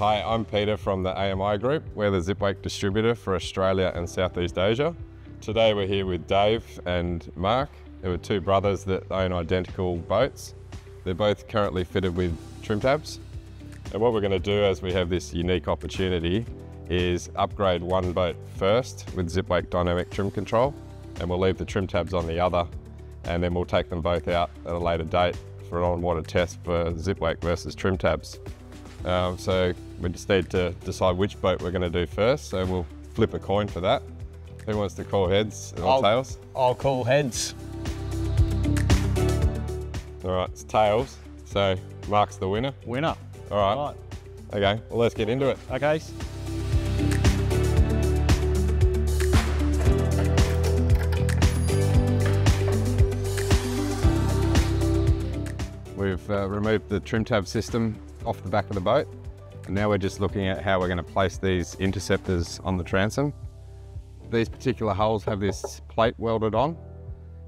Hi, I'm Peter from the AMI Group. We're the Zipwake distributor for Australia and Southeast Asia. Today we're here with Dave and Mark. There were two brothers that own identical boats. They're both currently fitted with trim tabs. And what we're going to do as we have this unique opportunity is upgrade one boat first with Zipwake dynamic trim control and we'll leave the trim tabs on the other and then we'll take them both out at a later date for an on-water test for Zipwake versus trim tabs. Um, so we just need to decide which boat we're going to do first. So we'll flip a coin for that. Who wants to call heads or I'll, tails? I'll call heads. All right, it's tails. So Mark's the winner. Winner. All right. Right. Okay, well let's get into it. Okay. We've uh, removed the trim tab system off the back of the boat. And now we're just looking at how we're going to place these interceptors on the transom. These particular holes have this plate welded on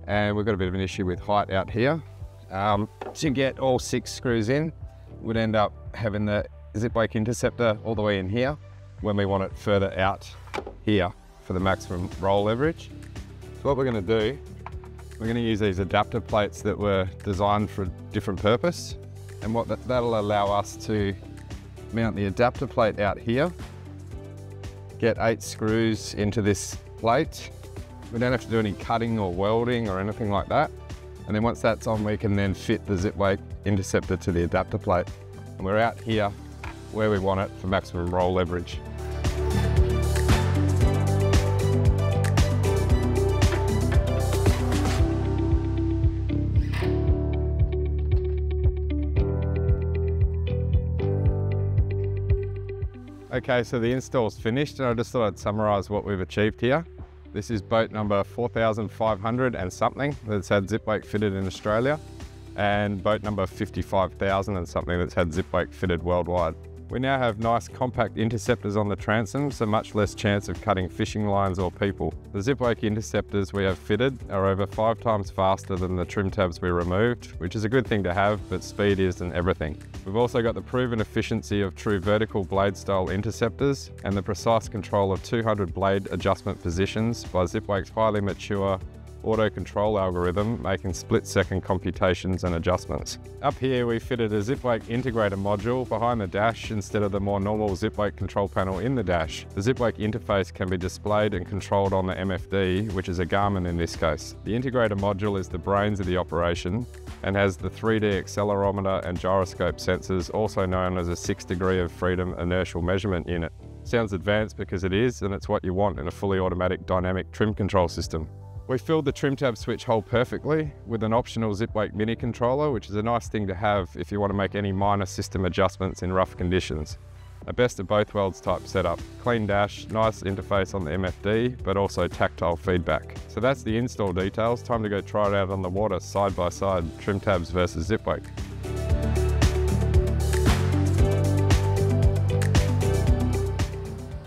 and we've got a bit of an issue with height out here. Um, to get all six screws in, we'd end up having the Zipwake interceptor all the way in here when we want it further out here for the maximum roll leverage. So what we're going to do we're going to use these adapter plates that were designed for a different purpose. And what that, that'll allow us to mount the adapter plate out here, get eight screws into this plate. We don't have to do any cutting or welding or anything like that. And then once that's on, we can then fit the Zipwake interceptor to the adapter plate. And we're out here where we want it for maximum roll leverage. Okay, so the install's finished and I just thought I'd summarise what we've achieved here. This is boat number 4,500 and something that's had Zipwake fitted in Australia and boat number 55,000 and something that's had Zipwake fitted worldwide. We now have nice compact interceptors on the transom, so much less chance of cutting fishing lines or people. The Zipwake interceptors we have fitted are over five times faster than the trim tabs we removed, which is a good thing to have, but speed isn't everything. We've also got the proven efficiency of true vertical blade style interceptors and the precise control of 200 blade adjustment positions by Zipwake's highly mature auto control algorithm making split second computations and adjustments. Up here we fitted a Zipwake integrator module behind the dash instead of the more normal Zipwake control panel in the dash. The Zipwake interface can be displayed and controlled on the MFD, which is a Garmin in this case. The integrator module is the brains of the operation and has the 3D accelerometer and gyroscope sensors, also known as a 6 degree of freedom inertial measurement unit. Sounds advanced because it is, and it's what you want in a fully automatic dynamic trim control system. We filled the trim tab switch hole perfectly with an optional Zipwake mini controller, which is a nice thing to have if you want to make any minor system adjustments in rough conditions. A best of both worlds type setup. Clean dash, nice interface on the MFD, but also tactile feedback. So that's the install details. Time to go try it out on the water side by side, trim tabs versus Zipwake.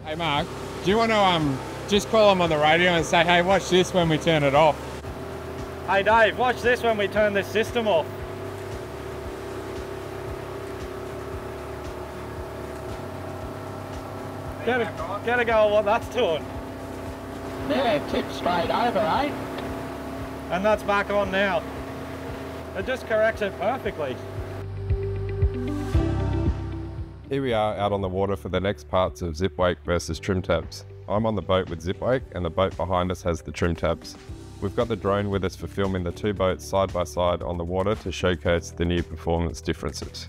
Hey Mark, do you want to um just call them on the radio and say, hey, watch this when we turn it off? Hey Dave, watch this when we turn this system off. Get a, get a go on what that's doing. Yeah, tip straight over, eh? And that's back on now. It just corrects it perfectly. Here we are out on the water for the next parts of Zipwake versus trim tabs. I'm on the boat with Zipwake and the boat behind us has the trim tabs. We've got the drone with us for filming the two boats side by side on the water to showcase the new performance differences.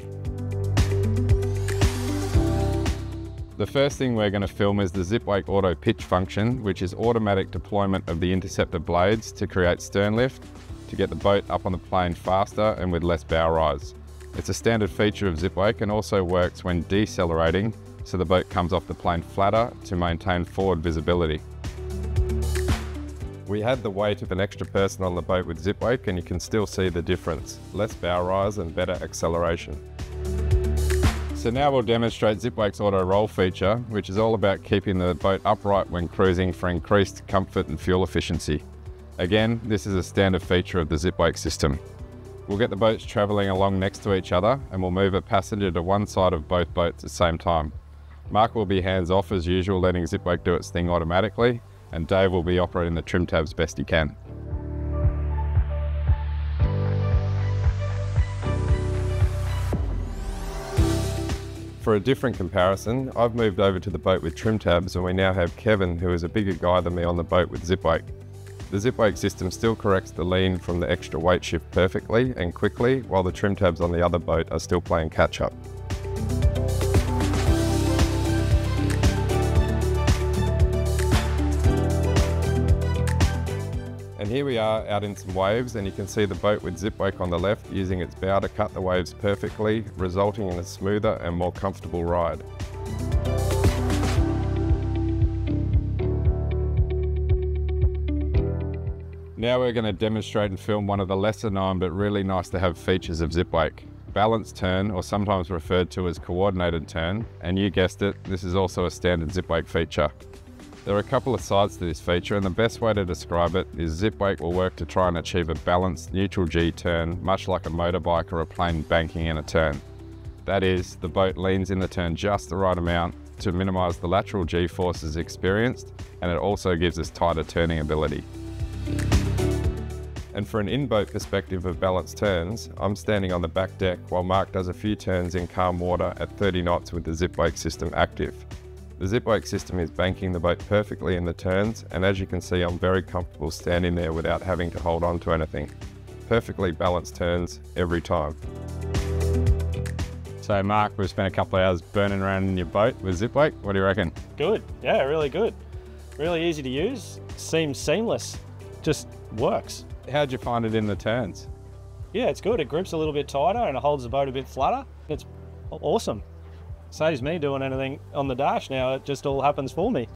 The first thing we're going to film is the Zipwake Auto Pitch function, which is automatic deployment of the interceptor blades to create stern lift to get the boat up on the plane faster and with less bow rise. It's a standard feature of Zipwake and also works when decelerating so the boat comes off the plane flatter to maintain forward visibility. We had the weight of an extra person on the boat with Zipwake and you can still see the difference. Less bow rise and better acceleration. So now we'll demonstrate Zipwake's auto roll feature, which is all about keeping the boat upright when cruising for increased comfort and fuel efficiency. Again, this is a standard feature of the Zipwake system. We'll get the boats travelling along next to each other and we'll move a passenger to one side of both boats at the same time. Mark will be hands off as usual, letting Zipwake do its thing automatically, and Dave will be operating the trim tabs best he can. For a different comparison, I've moved over to the boat with trim tabs and we now have Kevin, who is a bigger guy than me on the boat with Zipwake. The Zipwake system still corrects the lean from the extra weight shift perfectly and quickly, while the trim tabs on the other boat are still playing catch up. And here we are out in some waves and you can see the boat with Zipwake on the left using its bow to cut the waves perfectly, resulting in a smoother and more comfortable ride. Now we're going to demonstrate and film one of the lesser known but really nice to have features of Zipwake. Balanced turn, or sometimes referred to as coordinated turn, and you guessed it, this is also a standard Zipwake feature. There are a couple of sides to this feature and the best way to describe it is Zipwake will work to try and achieve a balanced neutral G turn, much like a motorbike or a plane banking in a turn. That is, the boat leans in the turn just the right amount to minimise the lateral G forces experienced and it also gives us tighter turning ability. And for an in-boat perspective of balanced turns, I'm standing on the back deck while Mark does a few turns in calm water at 30 knots with the Zipwake system active. The Zipwake system is banking the boat perfectly in the turns, and as you can see, I'm very comfortable standing there without having to hold on to anything. Perfectly balanced turns every time. So Mark, we've spent a couple of hours burning around in your boat with Zipwake. What do you reckon? Good. Yeah, really good. Really easy to use. Seems seamless. Just works. How'd you find it in the turns? Yeah, it's good. It grips a little bit tighter and it holds the boat a bit flatter. It's awesome. Saves me doing anything on the dash now. It just all happens for me.